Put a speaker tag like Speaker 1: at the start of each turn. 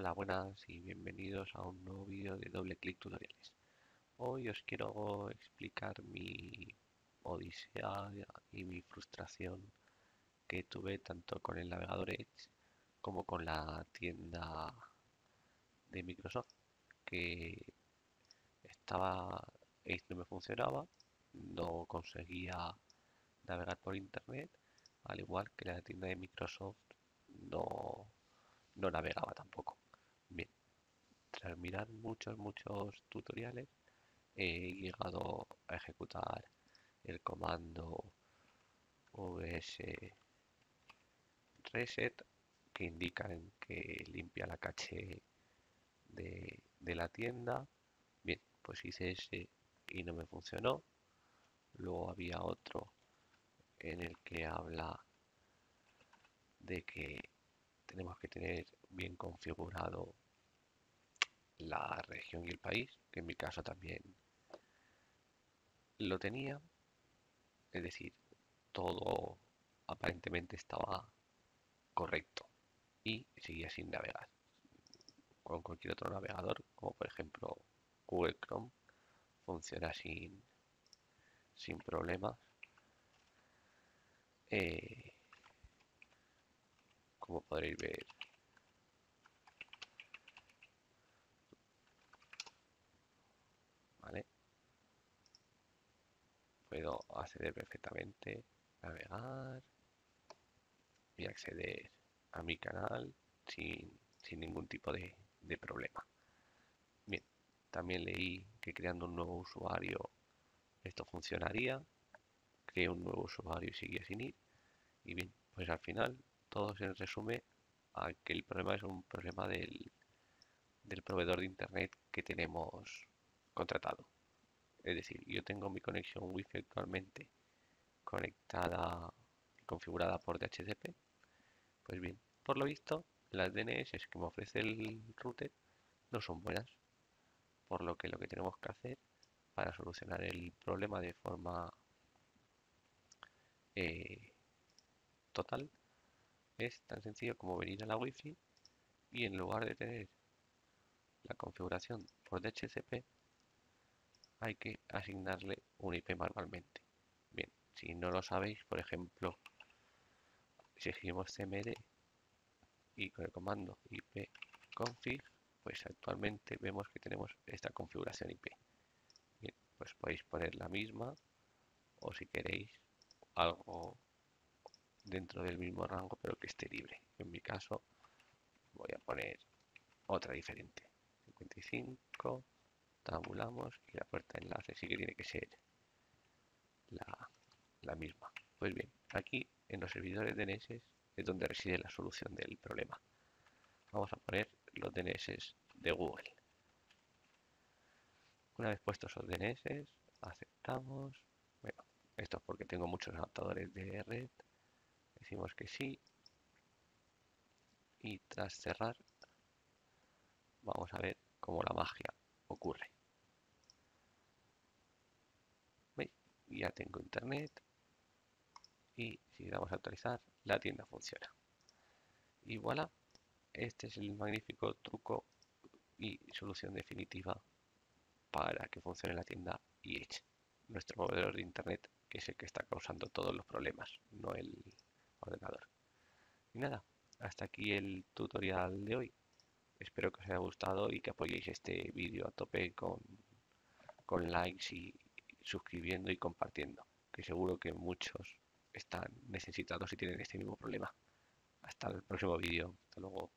Speaker 1: Hola, buenas y bienvenidos a un nuevo vídeo de doble clic tutoriales. Hoy os quiero explicar mi odisea y mi frustración que tuve tanto con el navegador Edge como con la tienda de Microsoft que estaba Edge no me funcionaba, no conseguía navegar por internet, al igual que la tienda de Microsoft no no navegaba tampoco. Tras mirar muchos, muchos tutoriales, he llegado a ejecutar el comando vs reset que indican que limpia la caché de, de la tienda. Bien, pues hice ese y no me funcionó. Luego había otro en el que habla de que tenemos que tener bien configurado la región y el país, que en mi caso también lo tenía. Es decir, todo aparentemente estaba correcto y seguía sin navegar. Con cualquier otro navegador, como por ejemplo Google Chrome, funciona sin, sin problemas. Eh, como podréis ver puedo acceder perfectamente navegar y acceder a mi canal sin, ningún tipo de, de problema bien también leí que creando un nuevo usuario esto funcionaría creé un nuevo usuario y seguía sin ir y bien pues al final todo se resume a que el problema es un problema del, del proveedor de internet que tenemos contratado. Es decir, yo tengo mi conexión wifi actualmente conectada y configurada por DHCP. Pues bien, por lo visto, las DNS que me ofrece el router no son buenas. Por lo que lo que tenemos que hacer para solucionar el problema de forma eh, total es tan sencillo como venir a la wifi y en lugar de tener la configuración por DHCP hay que asignarle un IP manualmente. Bien, si no lo sabéis, por ejemplo, si cmd y con el comando ipconfig, pues actualmente vemos que tenemos esta configuración IP. Bien, pues podéis poner la misma o si queréis algo dentro del mismo rango pero que esté libre. En mi caso voy a poner otra diferente. 55, tabulamos y la puerta de enlace sí que tiene que ser la, la misma. Pues bien, aquí en los servidores DNS es donde reside la solución del problema. Vamos a poner los DNS de Google. Una vez puestos los DNS, aceptamos. Bueno, esto es porque tengo muchos adaptadores de red decimos que sí y tras cerrar vamos a ver cómo la magia ocurre ya tengo internet y si damos a actualizar la tienda funciona y voilà este es el magnífico truco y solución definitiva para que funcione la tienda y Edge nuestro proveedor de internet que es el que está causando todos los problemas no el ordenador. Y nada, hasta aquí el tutorial de hoy. Espero que os haya gustado y que apoyéis este vídeo a tope con, con likes y suscribiendo y compartiendo, que seguro que muchos están necesitados y tienen este mismo problema. Hasta el próximo vídeo. Hasta luego.